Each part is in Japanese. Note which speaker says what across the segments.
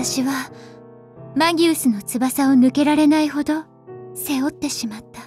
Speaker 1: 私はマギウスの翼を抜けられないほど背負ってしまった。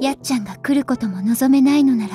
Speaker 1: やっちゃんが来ることも望めないのなら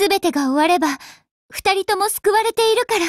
Speaker 1: 全てが終われば、二人とも救われているから。